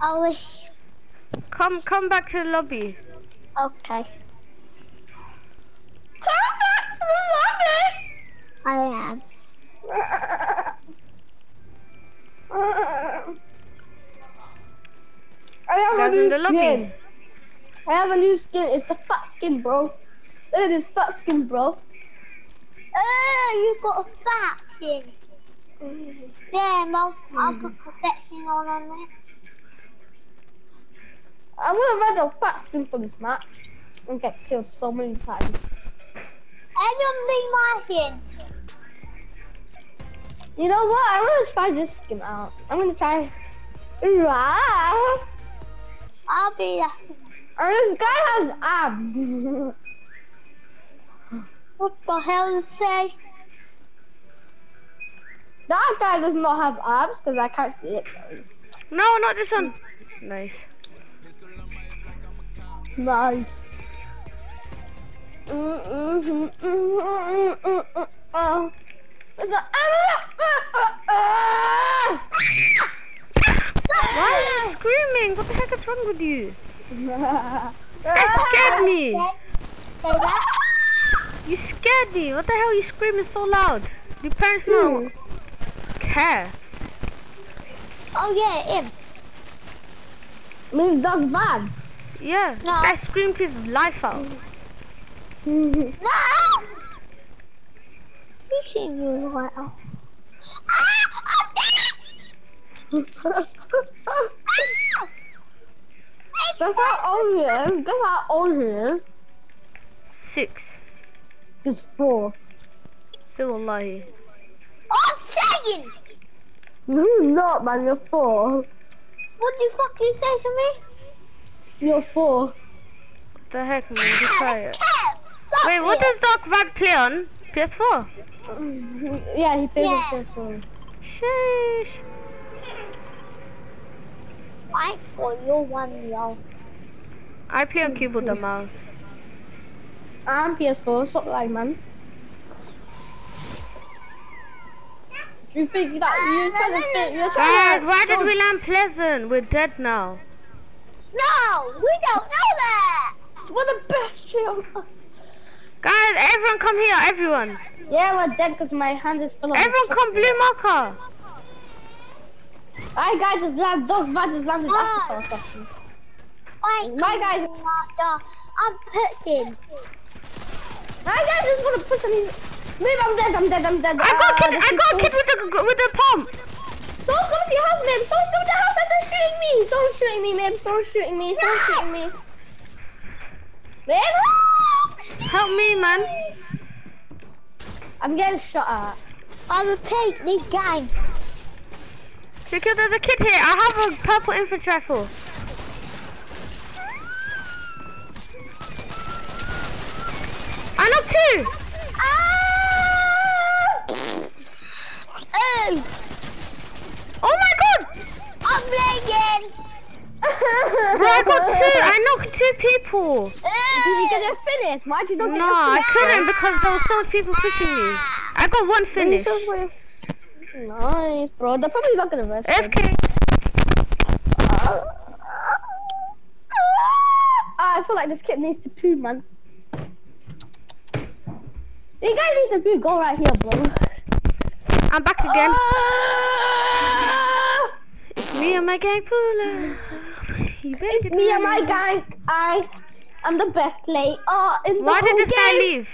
Oh, Come, come back to the lobby. okay. Come back to the lobby. I am. I have Guys a in new the lobby. skin. I have a new skin. It's the fat skin, bro. Look at this fat skin, bro. Oh, you got a fat skin. Mm. Damn, I'll, I'll put perfection on on it. I'm gonna run the fat skin for this match and get killed so many times. And you'll be my skin. You know what? I'm gonna try this skin out. I'm gonna try. Right. I'll be the. And this guy has abs. What the hell to say? that guy does not have abs because I can't see it. No, not this one. Nice. Nice. It's not- Why are you screaming? What the heck is wrong with you? That scared me. Say, say that. You scared me. What the hell are you screaming so loud? Your parents not hmm. care. Oh yeah, him. Means dog bad. Yeah, this No. guy screamed his life out. No! You see me ah, right now. Guess how old he is? Guess how old he is? Six. He's four. So wallahi. I'm saying! He's not, man. You're four. What the fuck you say to me? You're four. What the heck, man? Be quiet. Kev, stop Wait, what it. does Dark Rad play on? PS4? yeah, he plays Yeah. with this one. Sheesh. Fight for your one, yo. I play on keyboard and mouse. I'm PS4. Stop lying, man. You think that ah, you're trying to think you're trying Guys, to why did we land Pleasant? We're dead now. No, we don't know that. We're the best trio. Guys, everyone come here, everyone. Yeah, we're dead because my hand is full of. Everyone come blue marker. Alright, guys, it's land. Dog bad just landed No. after our question. I ain't My coming guys- like. I'm putting. Alright, guys, just want to put some. Maybe I'm dead. I'm dead. I'm dead. I got a kid, ah, this I got a kid with the, with the pump. Someone's coming to your house, man. Someone's coming to the house and they're shooting me. Someone's shooting me, man. Someone's shooting me. Someone's shooting me. Man, Help me, man. I'm getting shot at. I'm a pig, this game. Because there's a kid here. I have a purple infantry rifle. I knocked two. Oh, Oh my god. I'm lagging. Bro, I got two. I knocked two people. Did you get it finished? Why did you not No, get I couldn't because there were so many people pushing me. I got one finish. Nice, bro. They're probably not gonna rest. FK. Ah, I feel like this kid needs to poo, man. You guys need to poo. Go right here, bro. I'm back again. Ah! Me and my gang puller. You better It's me and my gang. I am the best player in the Why did this guy leave?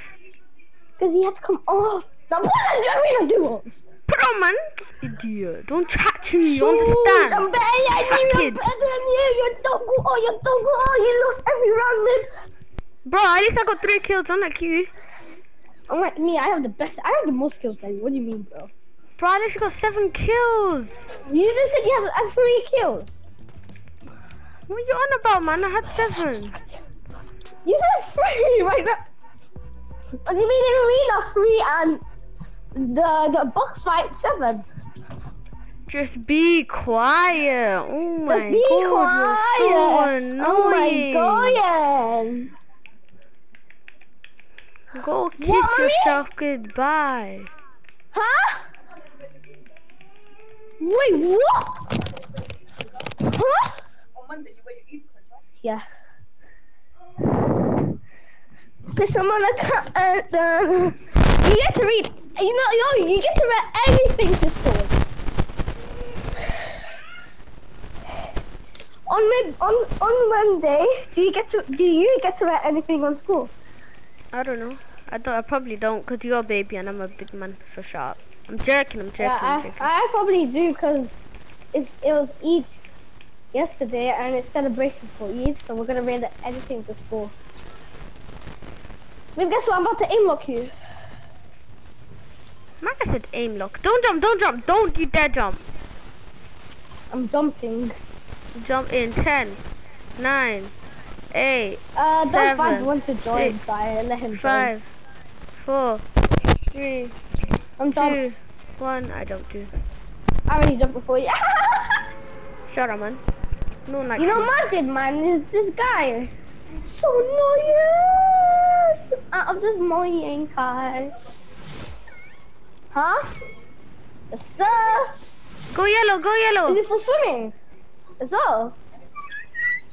Because he had to come off. Now are you going to do? Put on, man. Idiot. Don't chat to me. You Shoot, I'm understand? better than you. I'm better than you. You're so good. Oh, you're so good. Oh, you lost every round, man. Bro, at least I got three kills, unlike you. Unlike me, I have the best. I have the most kills, baby. What do you mean, bro? Bro, least got seven kills. You just said you have uh, three kills. What are you on about, man? I had seven. You said three right now. What do you mean in arena three and the the box fight seven? Just be quiet. Oh my Just be god, quiet. you're so annoying. Oh my god. Go kiss What, yourself goodbye. Huh? Wait, what? Huh? Yeah. Piss on a cat. Uh, you get to read. You know, you know, you get to read everything to school. On Mid- on on Monday, do you get to do you get to read anything on school? I don't know. I thought I probably don't, cause you're a baby and I'm a big man, so sharp. I'm jerking. I'm jerking. Yeah, I'm jerking. I probably do because it was Eid yesterday and it's celebration for Eid, so we're gonna read anything to school. Maybe guess what? I'm about to aim lock you. Like I said, aim lock. Don't jump. Don't jump. Don't you dare jump. I'm jumping. Jump in. Ten, nine, eight, Uh, that bad Seven, want to join, six, let him join. five, four, three, I'm two, jumped. one. I jumped you. I already jumped before you. Shut up, man. No one likes you know, you. Majid, man, is this guy. So annoying. Out of this annoying guy. Huh? Yes, sir. Go yellow. Go yellow. Is yellow. it for swimming? As well?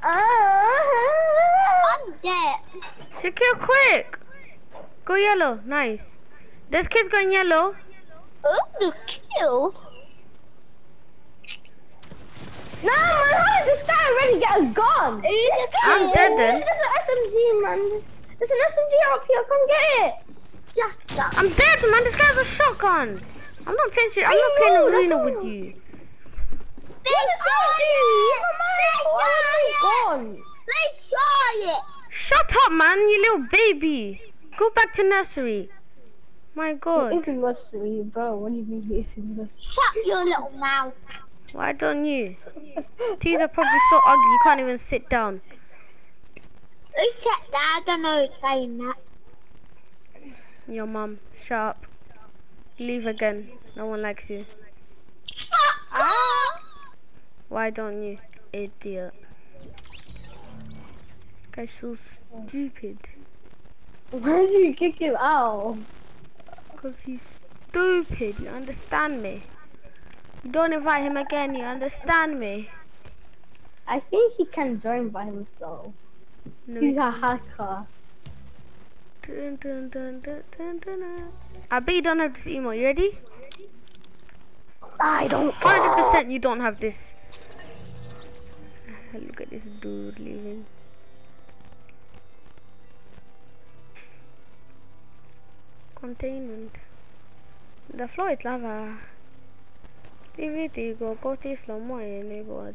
Ah. I'm dead. Secure quick. Go yellow. Nice. This kid's going yellow. Oh, the kill. Nah, man, how did this guy already get a gun? I'm dead then. There's an SMG, man. There's an SMG up here. Come get it. Just up. I'm dead, man. This guy's a shotgun. I'm not playing shit. I'm I not playing know, that's arena with you. They What saw it. is They gone. Oh, saw it. Shut up, man. You little baby. Go back to nursery. My God. It's nursery, bro. What do you mean it's in nursery? Shut your little mouth. Why don't you? Teeth are probably so ugly you can't even sit down. Who said that? I don't know who's saying that. Your mum. Shut up. Leave again. No one likes you. Fuck off. Why don't you? Idiot. Guy's so stupid. Why did you kick him out? Because he's stupid. You understand me? You don't invite him again. You understand me? I think he can join by himself. No, He's a hacker. Dun, dun, dun, dun, dun, dun, dun. I bet you don't have this email. You ready? I don't Hundred percent, you don't have this. Look at this dude leaving. containment. The floor is lava. Leave it to Gokoti Slomo in the neighborhood.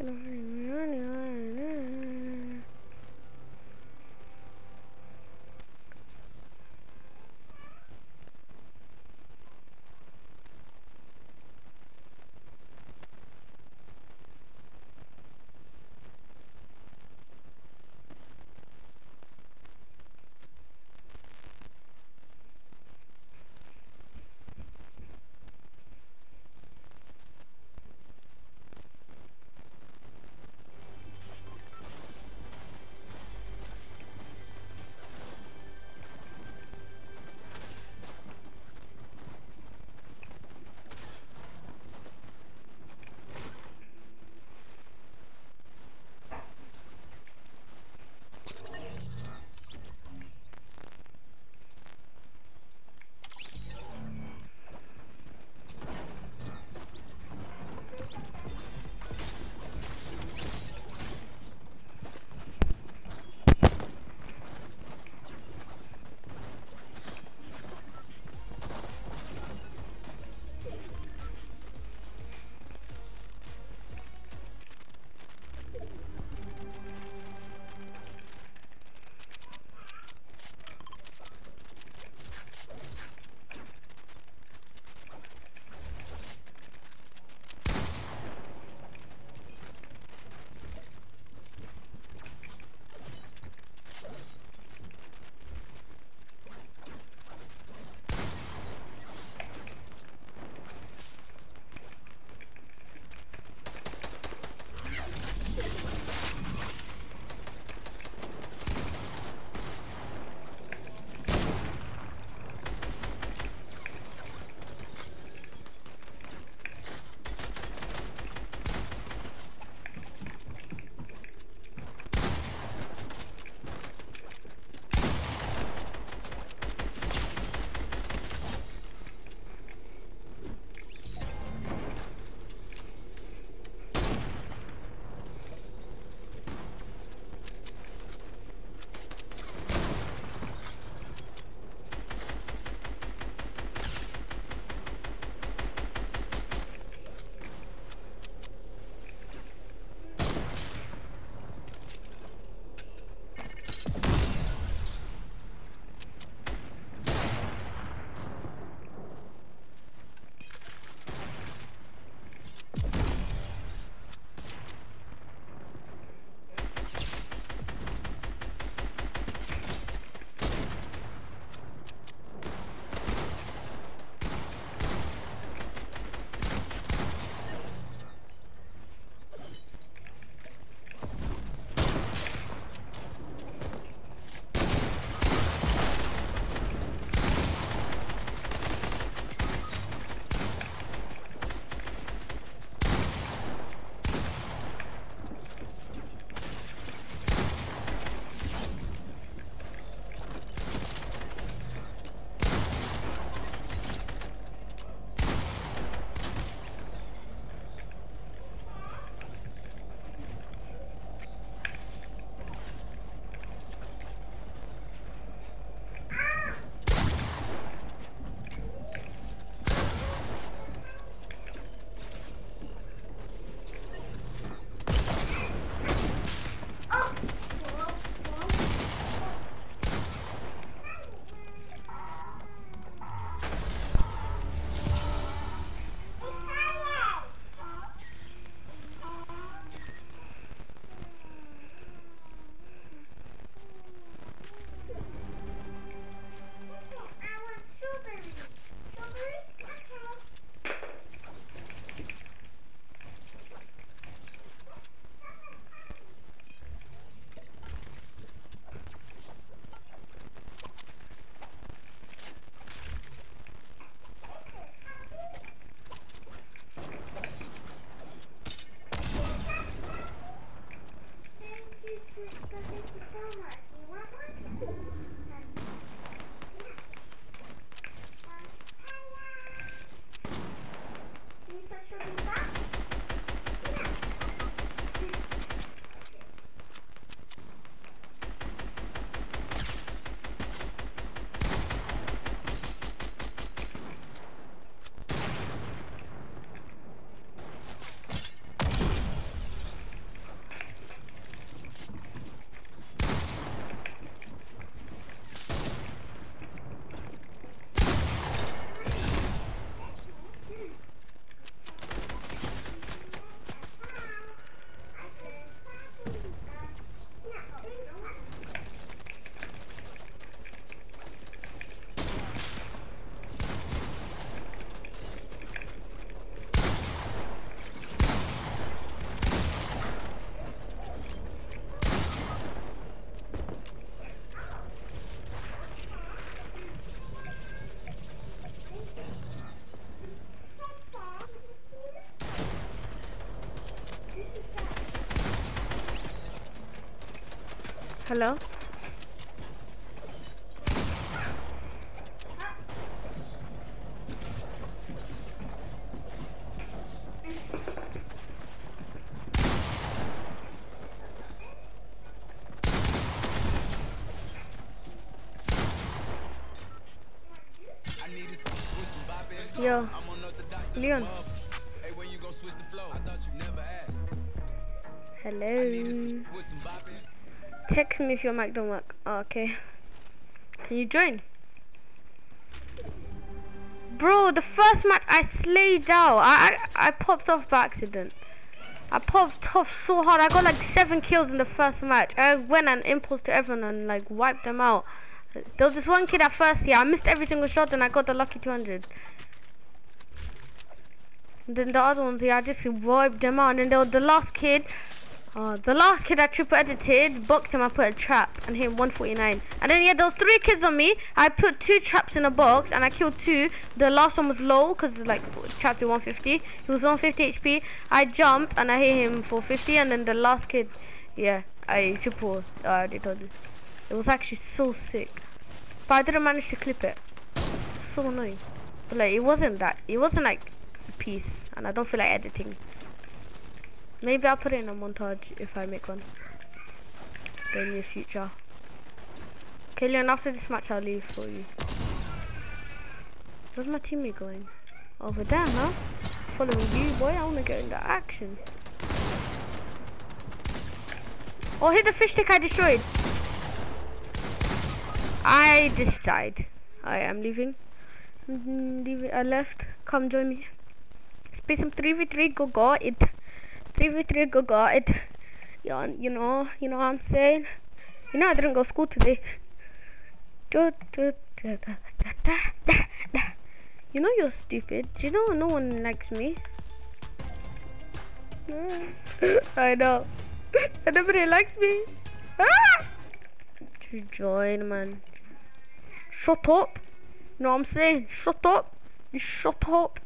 I don't know. Hello? Text me if your mic don't work. Oh, okay. Can you join? Bro, the first match I slayed out. I, I I popped off by accident. I popped off so hard. I got like seven kills in the first match. I went and impulse to everyone and like wiped them out. There was this one kid at first here. I missed every single shot and I got the lucky 200. And then the other ones yeah, I just wiped them out. And then there was the last kid. Uh, the last kid I triple edited, boxed him, I put a trap and hit him 149. And then yeah, there was three kids on me. I put two traps in a box and I killed two. The last one was low because like trapped to 150. He was 150 HP. I jumped and I hit him for 50. And then the last kid, yeah, I triple. Uh, I told you. It was actually so sick. But I didn't manage to clip it. So annoying. But like, it wasn't that. It wasn't like a piece. And I don't feel like editing. Maybe I'll put it in a montage if I make one. In the near future. Okay, Leon, after this match I'll leave for you. Where's my teammate going? Over there, huh? Following you, boy. I wanna get into action. Oh, hit the fish stick I destroyed. I just died. I am leaving. Mm, leave it. I left. Come join me. Space some 3v3. Go go it. 3v3 go it. Yeah, you know, you know what I'm saying? You know I didn't go school today. You know you're stupid. You know no one likes me. I know. nobody likes me. Ah! To join, man. Shut up. You know what I'm saying? Shut up. You shut up.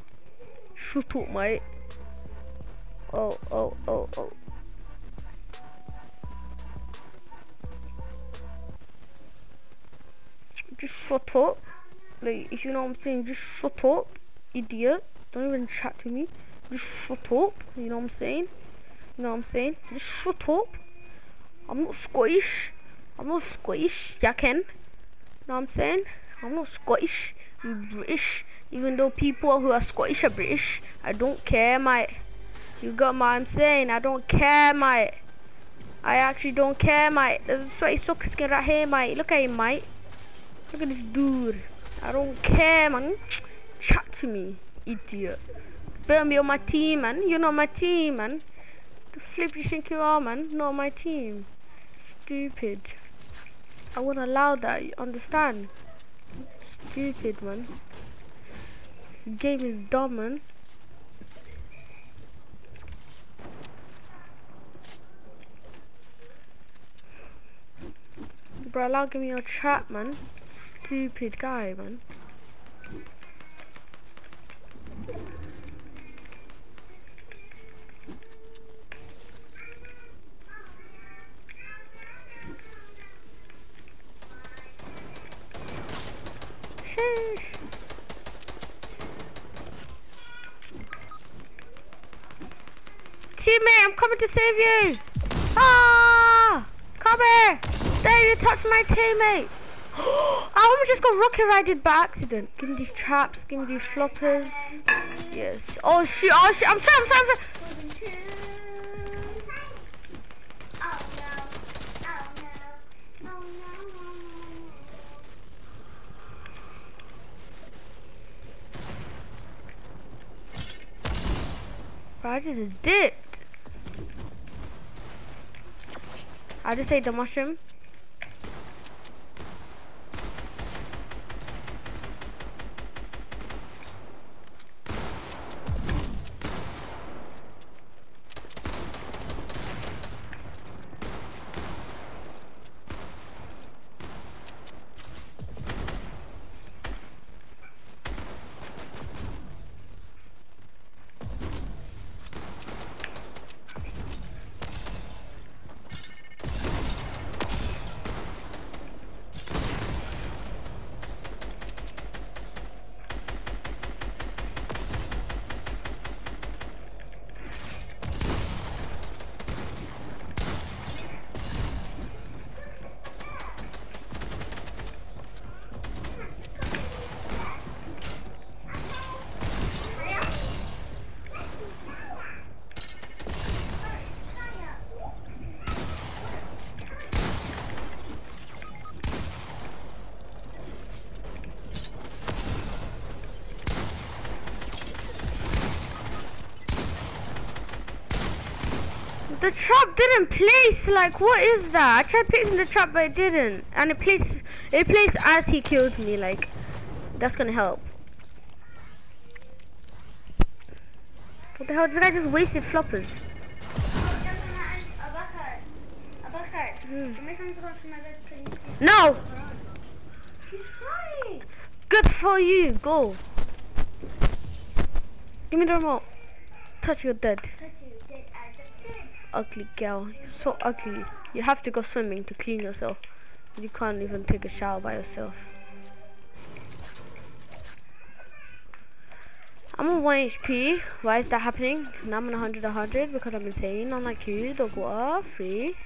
Shut up, mate. Oh, oh, oh, oh. Just shut up. Like, if you know what I'm saying, just shut up, idiot. Don't even chat to me. Just shut up. You know what I'm saying? You know what I'm saying? Just shut up. I'm not Scottish. I'm not Scottish. Yeah, Ken. You know what I'm saying? I'm not Scottish. I'm British. Even though people who are Scottish are British, I don't care, mate. You got my I'm saying? I don't care, mate. I actually don't care, mate. There's a sweaty soccer skin right here, mate. Look at him, mate. Look at this dude. I don't care, man. Chat to me, idiot. Better be on my team, man. You're not my team, man. The flip you think you are, man. Not my team. Stupid. I won't allow that. You understand? Stupid, man. This game is dumb, man. Bro, allow give me your trap, man. Stupid guy, man. Teammate, I'm coming to save you! Ah! Come here! There, you touched my teammate! Oh, I almost just got rocket rided by accident. Give me these traps, give me these floppers. Yes. Oh shoot, oh shoot, I'm sorry, I'm sorry, I'm sorry. Dipped. I just ate the mushroom. The trap didn't place. Like, what is that? I tried placing the trap, but it didn't. And it placed. It placed as he killed me. Like, that's gonna help. What the hell? This guy just wasted floppers. Hmm. No. Good for you. Go. Give me the remote. Touch you're dead. Ugly girl. You're so ugly. You have to go swimming to clean yourself. You can't even take a shower by yourself. I'm on 1 HP. Why is that happening? Now I'm on 100 100 because I'm insane. Unlike you, dog water, free.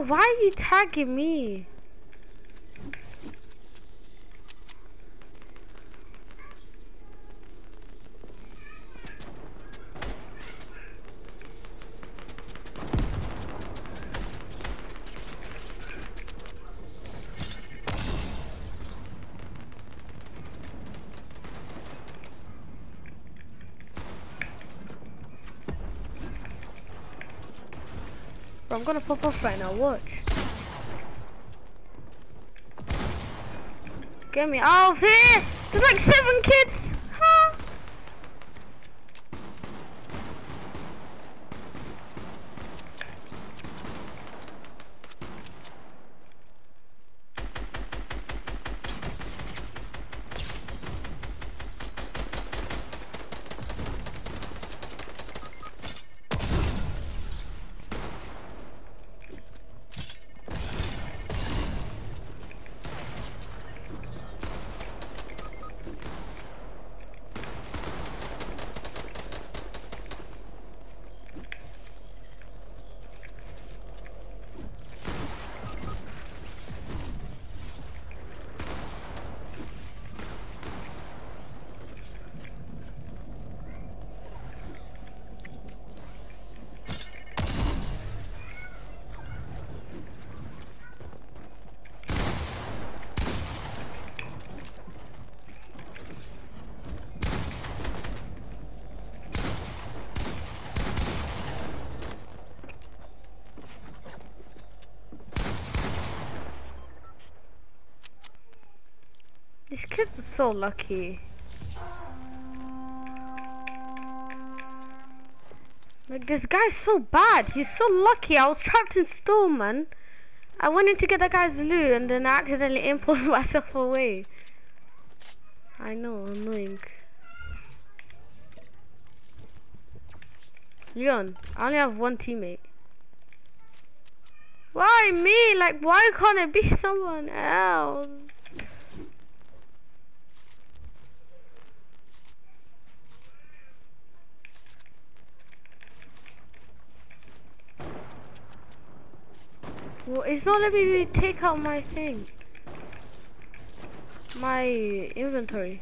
Why are you tagging me? I'm gonna pop off right now, watch. Get me out of here! There's like seven kids! Huh? These kids are so lucky. Like this guy's so bad. He's so lucky. I was trapped in storm, man. I went in to get that guy's loot and then I accidentally impulsed myself away. I know, annoying. Leon, I only have one teammate. Why me? Like, why can't it be someone else? Well, it's not letting me take out my thing. My inventory.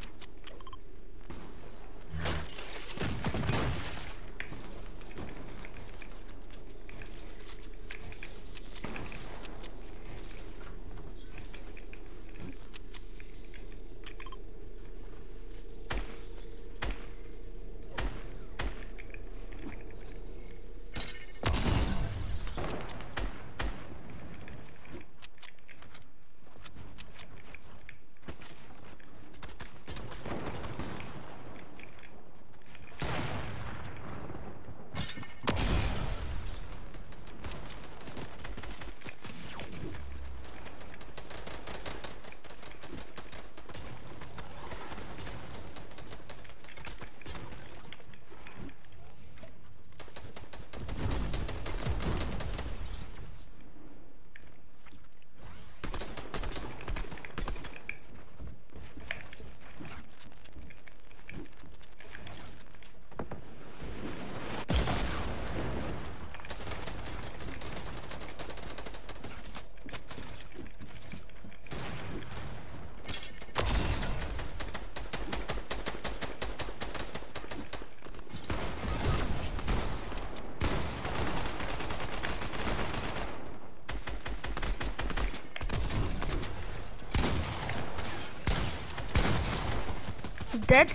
Dead.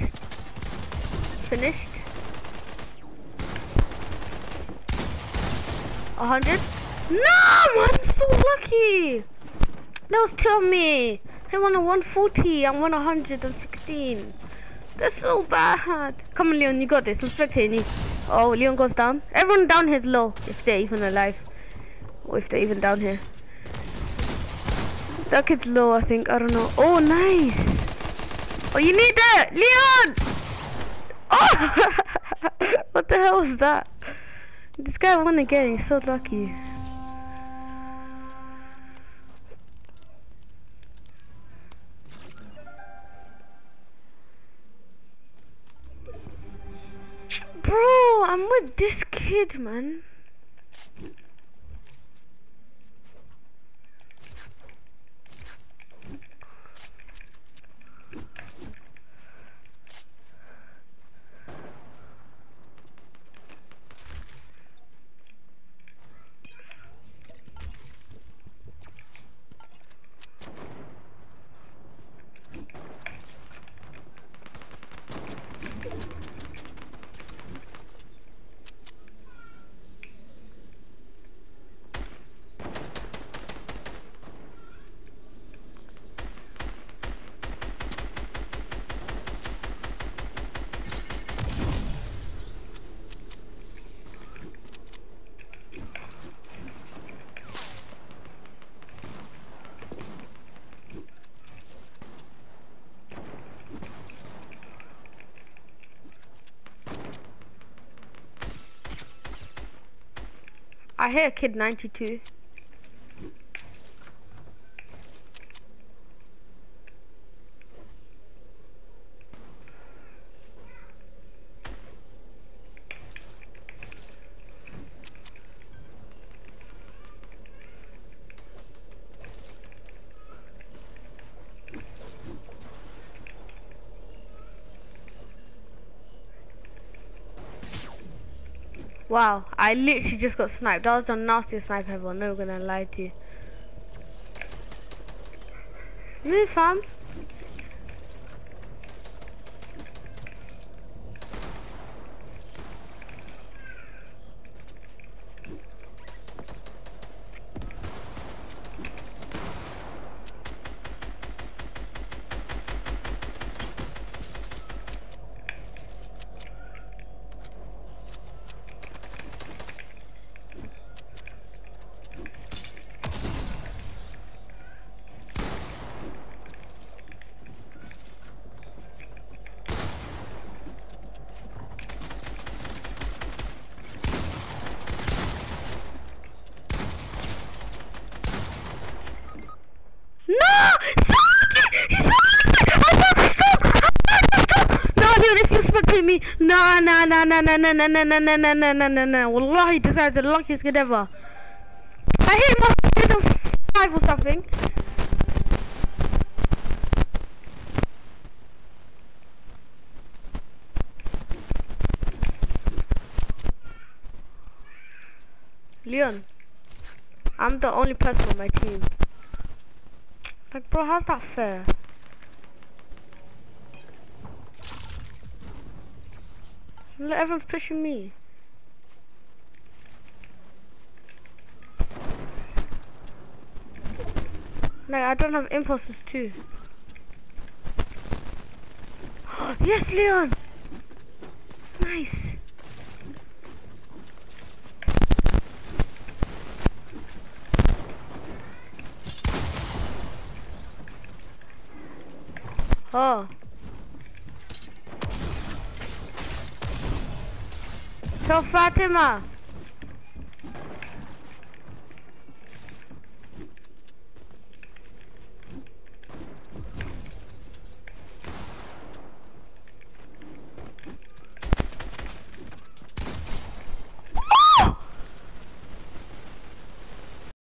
Finished. A hundred. No, I'm so lucky. That was two of me. They won a 140 and won a 116. That's so bad. Come on, Leon, you got this. I'm spectating. Oh, Leon goes down. Everyone down here is low, if they're even alive. Or if they're even down here. That kid's low, I think. I don't know. Oh, nice. Oh, you need Leon. Oh, what the hell was that? This guy won again. He's so lucky. Bro, I'm with this kid, man. I hear a kid 92. Wow, I literally just got sniped. That was the nastiest snipe ever, not gonna lie to you. Move, fam. No! Stop! He's I'm about to stop! I'm about to stop! No, dude, if you spectate me, nah, nah, nah, nah, nah, nah, nah, nah, nah, nah, nah, nah, nah. Wallahi, this guy's the luckiest kid ever. I hit him off five or something. Leon, I'm the only person on my team. Like, bro, how's that fair? Look, everyone's pushing me. Like, I don't have impulses too. yes, Leon! Nice. Sou Fátima.